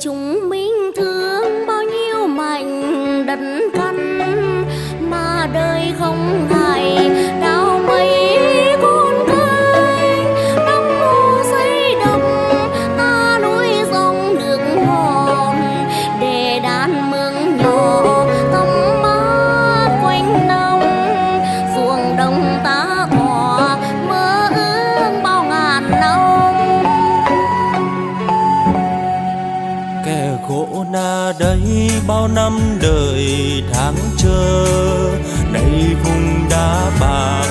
chúng mình thương bao nhiêu mảnh đất căn mà đời không ngại bao năm đời tháng chờ nay vùng đá bạc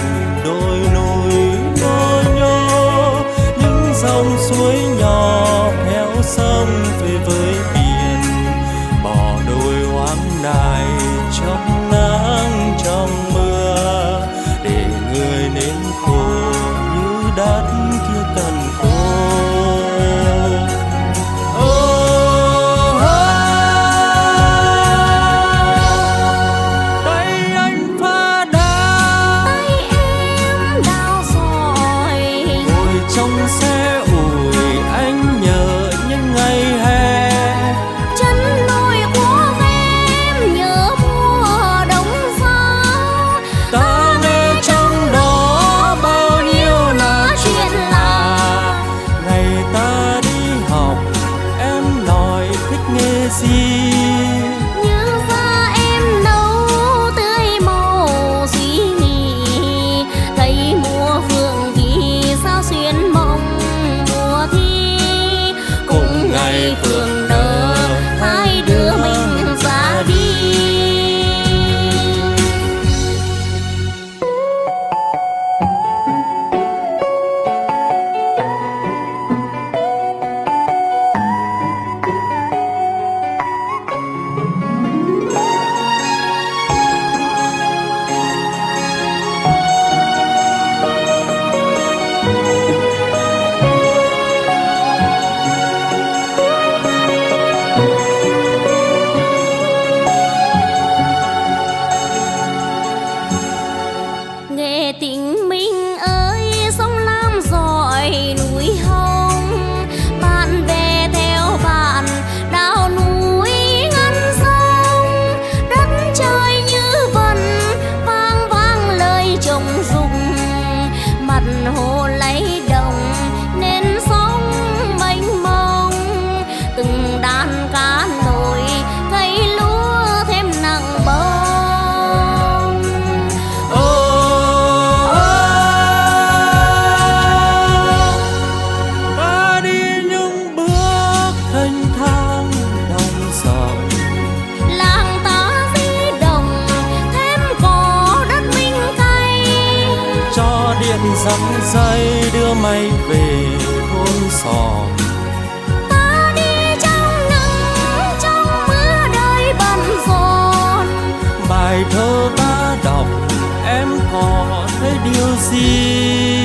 đôi núi nhô nhô, những dòng suối nhỏ theo sông về với biển bỏ đôi hoang nài trong xe ủi anh nhớ những ngày hè. Chân nôi của em nhớ mùa đông giá ta nghe trong đó bao nhiêu là chuyện là ngày ta đi học em nói thích nghề gì răng dây đưa mây về thôn sòn ta đi trong nắng trong mưa đời bận rộn bài thơ ta đọc em có thấy điều gì